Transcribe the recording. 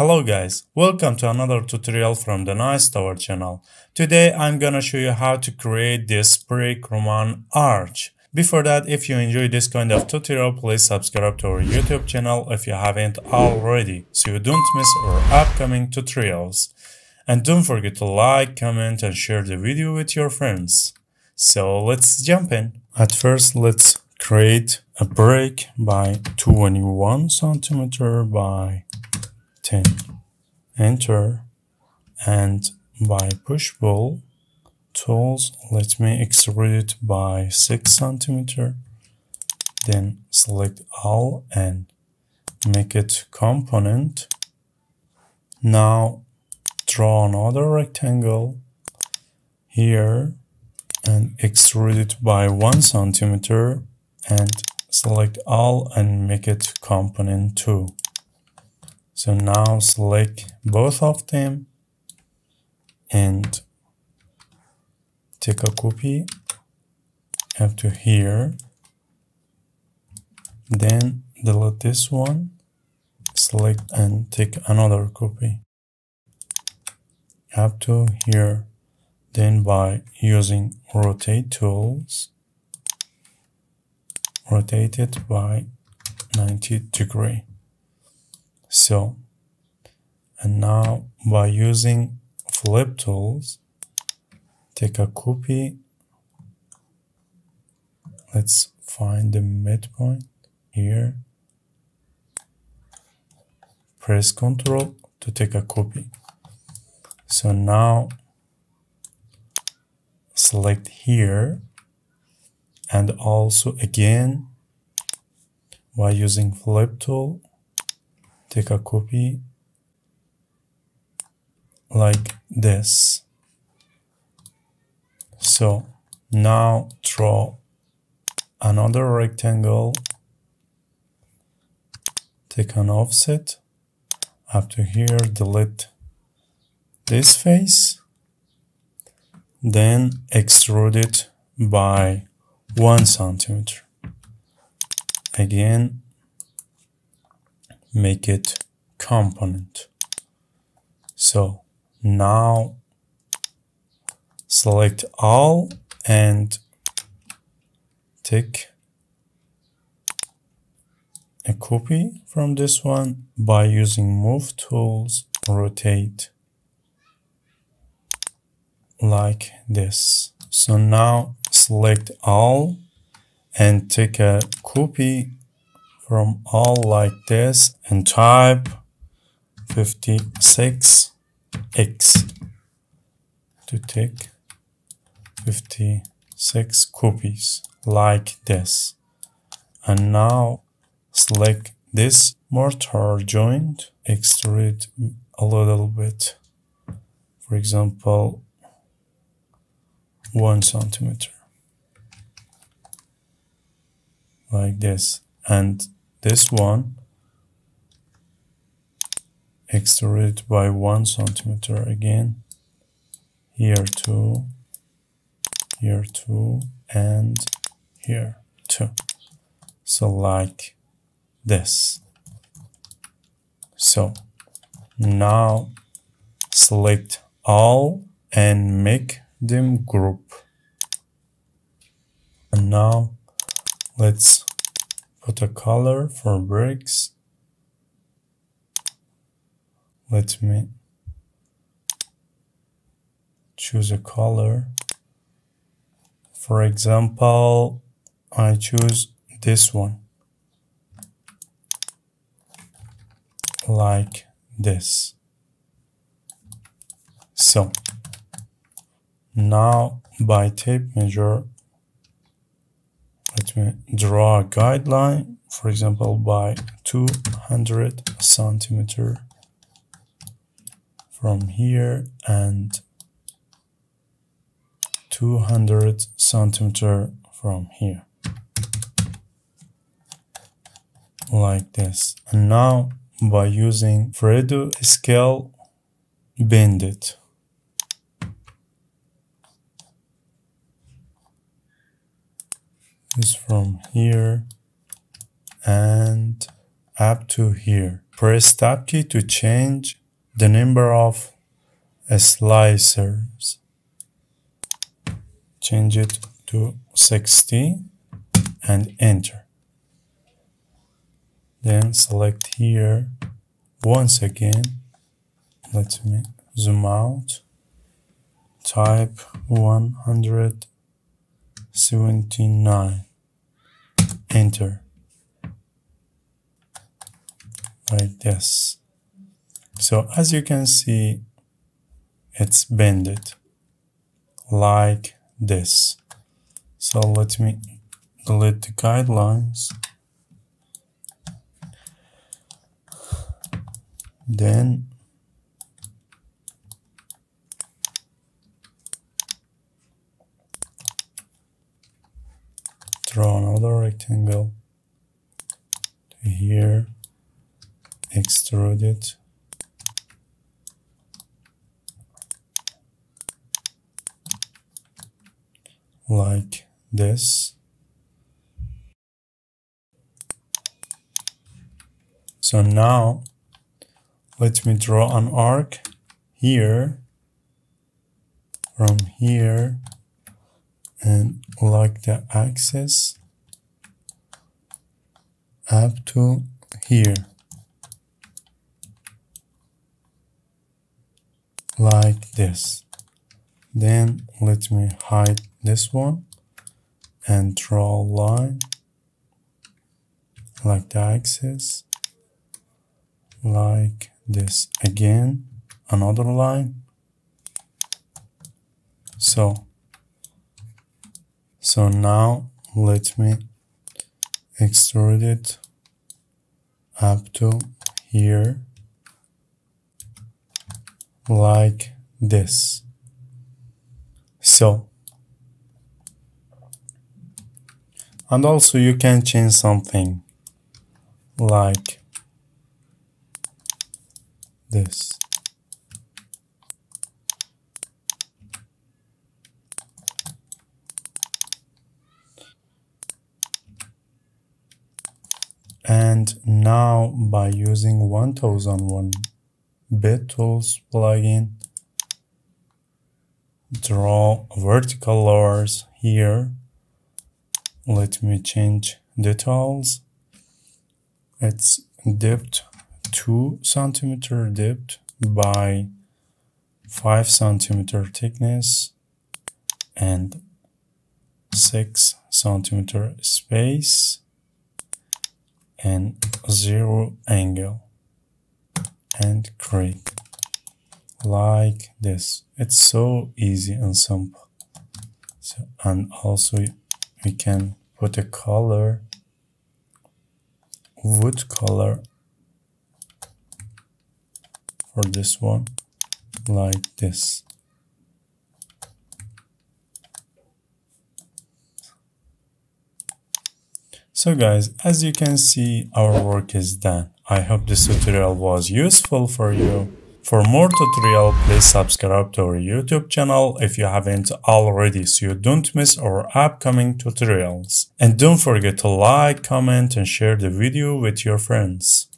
Hello guys, welcome to another tutorial from the Nice Tower channel. Today I'm gonna show you how to create this brick Roman arch. Before that, if you enjoy this kind of tutorial, please subscribe to our YouTube channel if you haven't already, so you don't miss our upcoming tutorials. And don't forget to like, comment and share the video with your friends. So let's jump in. At first, let's create a brick by 21 centimeter by 10. Enter. And by push pull tools let me extrude it by 6 centimeter. Then select all and make it component. Now draw another rectangle here and extrude it by 1 centimeter and select all and make it component 2 so now select both of them and take a copy up to here. Then delete this one select and take another copy up to here. Then by using rotate tools rotate it by 90 degree so and now by using flip tools take a copy. Let's find the midpoint here. Press ctrl to take a copy. So now select here and also again by using flip tool take a copy like this. So now draw another rectangle, take an offset. Up to here, delete this face, then extrude it by one centimeter. Again, make it component. So now select all and take a copy from this one by using move tools rotate like this so now select all and take a copy from all like this and type 56x to take 56 copies like this. And now select this mortar joint extrude a little bit. For example one centimeter. Like this. And this one extrude by one centimeter again. Here too here too and here too so like this. So now select all and make them group. And now let's a color for bricks let me choose a color for example, I choose this one. Like this. So, now by tape measure, let me draw a guideline, for example, by 200 centimeter from here and 200 centimeter from here. Like this. And now by using Fredo scale bend it this from here and up to here. Press tab key to change the number of slicers. Change it to 60 and enter. Then select here once again. Let me zoom out. Type 179 enter. Like this. So as you can see it's bended. Like this. So let me delete the guidelines. Then draw another rectangle to here extrude it. Like this. So now let me draw an arc here from here and like the axis up to here. Like this. Then let me hide this one and draw line like the axis like this. Again another line. So so now let me extrude it up to here like this. So and also you can change something like this and now by using 1001 bit tools plugin draw vertical louvers here. Let me change details. It's dipped 2 centimeter dipped by 5 centimeter thickness and 6 centimeter space and 0 angle and create like this. It's so easy and simple. So and also we can put a color wood color for this one like this so guys as you can see our work is done i hope this tutorial was useful for you for more tutorial, please subscribe to our YouTube channel if you haven't already so you don't miss our upcoming tutorials. And don't forget to like, comment and share the video with your friends.